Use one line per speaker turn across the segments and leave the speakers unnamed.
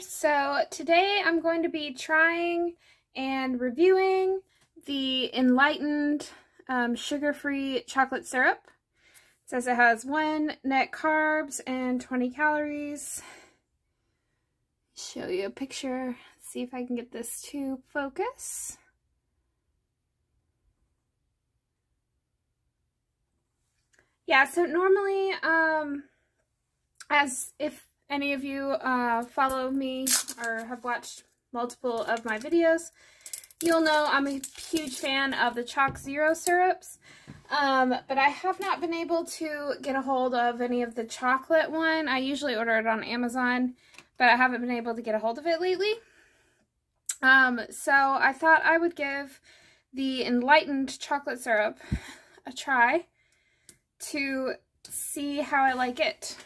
So today I'm going to be trying and reviewing the Enlightened um, sugar-free chocolate syrup. It says it has one net carbs and 20 calories. Show you a picture. See if I can get this to focus. Yeah, so normally, um, as if any of you uh, follow me or have watched multiple of my videos, you'll know I'm a huge fan of the ChocZero syrups. Um, but I have not been able to get a hold of any of the chocolate one. I usually order it on Amazon, but I haven't been able to get a hold of it lately. Um, so I thought I would give the Enlightened chocolate syrup a try to see how I like it.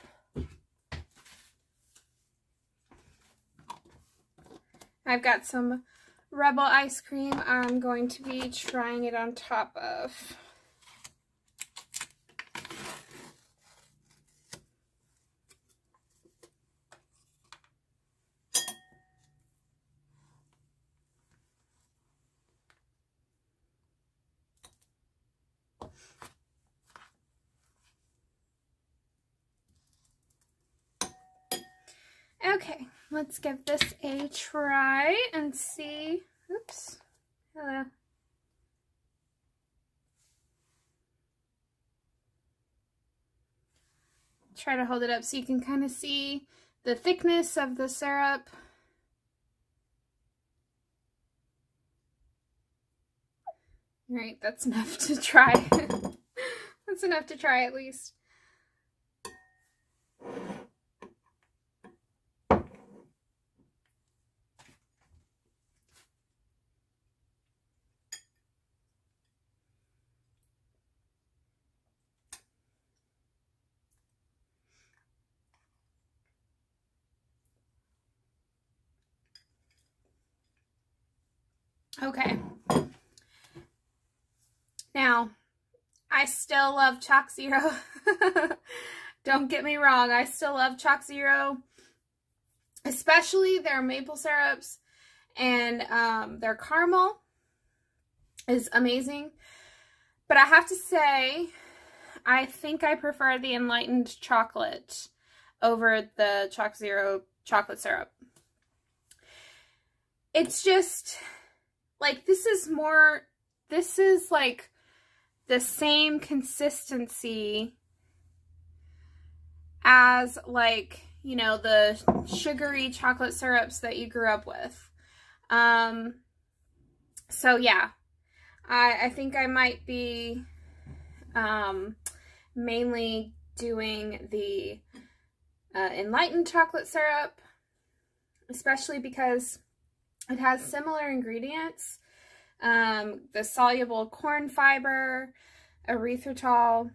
I've got some Rebel ice cream I'm going to be trying it on top of. Okay, let's give this a try and see. Oops. Hello. Try to hold it up so you can kind of see the thickness of the syrup. All right, that's enough to try. that's enough to try at least. Okay. Now, I still love ChocZero. Don't get me wrong. I still love ChocZero. Especially their maple syrups and um, their caramel is amazing. But I have to say, I think I prefer the Enlightened chocolate over the ChocZero chocolate syrup. It's just, like, this is more, this is like the same consistency as like, you know, the sugary chocolate syrups that you grew up with. Um, so yeah, I, I think I might be, um, mainly doing the uh, enlightened chocolate syrup, especially because it has similar ingredients. Um, the soluble corn fiber, erythritol,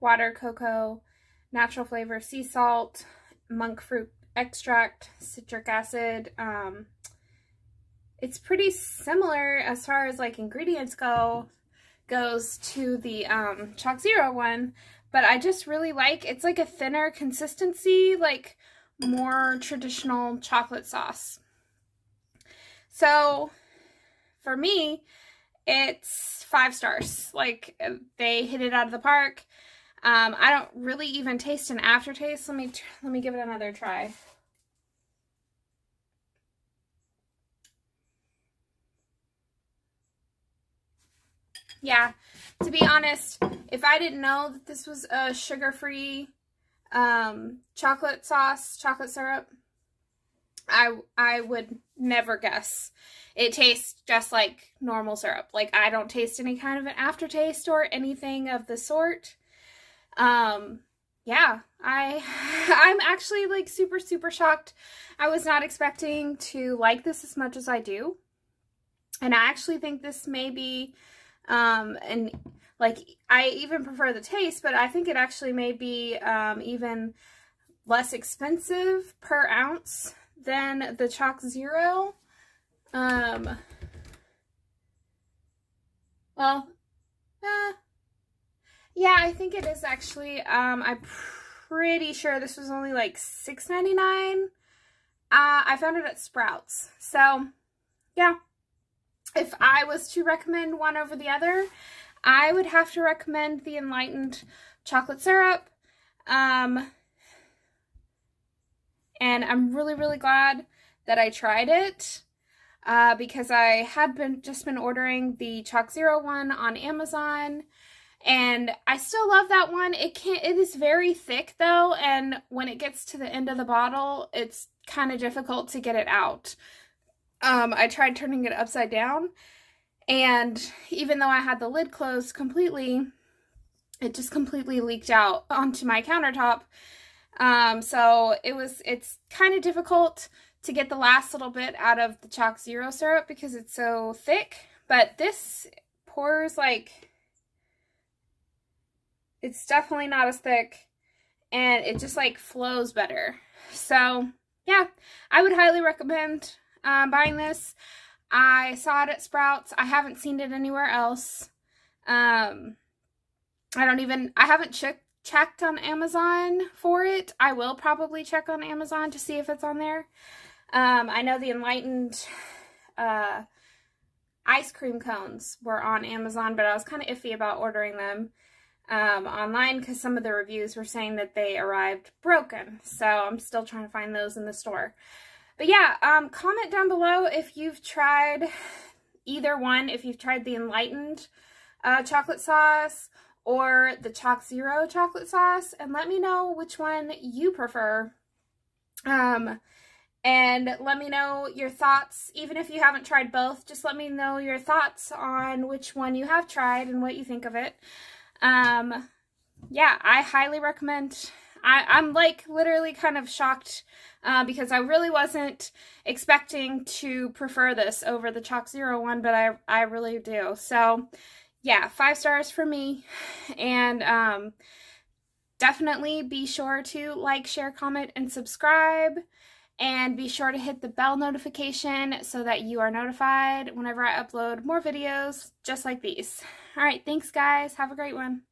water, cocoa, natural flavor, sea salt, monk fruit extract, citric acid. Um, it's pretty similar as far as like ingredients go, goes to the um, ChocZero one, but I just really like, it's like a thinner consistency, like more traditional chocolate sauce. So for me, it's five stars. Like they hit it out of the park. Um, I don't really even taste an aftertaste. Let me let me give it another try. Yeah, to be honest, if I didn't know that this was a sugar-free um, chocolate sauce, chocolate syrup, I I would never guess. It tastes just like normal syrup. Like I don't taste any kind of an aftertaste or anything of the sort. Um yeah, I I'm actually like super super shocked. I was not expecting to like this as much as I do. And I actually think this may be um and like I even prefer the taste, but I think it actually may be um even less expensive per ounce than the ChocZero. Um, well, uh, yeah, I think it is actually. Um, I'm pretty sure this was only like $6.99. Uh, I found it at Sprouts. So, yeah. If I was to recommend one over the other, I would have to recommend the Enlightened chocolate syrup. Um, and I'm really, really glad that I tried it uh, because I had been just been ordering the ChocZero one on Amazon and I still love that one. It can't it is very thick though and when it gets to the end of the bottle it's kind of difficult to get it out. Um, I tried turning it upside down and even though I had the lid closed completely it just completely leaked out onto my countertop. Um, so it was, it's kind of difficult to get the last little bit out of the ChocZero syrup because it's so thick. But this pours like, it's definitely not as thick and it just like flows better. So yeah, I would highly recommend um, buying this. I saw it at Sprouts. I haven't seen it anywhere else. Um, I don't even, I haven't checked checked on Amazon for it. I will probably check on Amazon to see if it's on there. Um, I know the Enlightened uh, ice cream cones were on Amazon, but I was kind of iffy about ordering them um, online because some of the reviews were saying that they arrived broken. So I'm still trying to find those in the store. But yeah, um, comment down below if you've tried either one, if you've tried the Enlightened uh, chocolate sauce or the ChocZero chocolate sauce and let me know which one you prefer. Um, and let me know your thoughts, even if you haven't tried both, just let me know your thoughts on which one you have tried and what you think of it. Um, yeah, I highly recommend I, I'm like literally kind of shocked uh, because I really wasn't expecting to prefer this over the ChocZero one, but I, I really do. So yeah, five stars for me. And um, definitely be sure to like, share, comment, and subscribe. And be sure to hit the bell notification so that you are notified whenever I upload more videos just like these. Alright, thanks guys. Have a great one.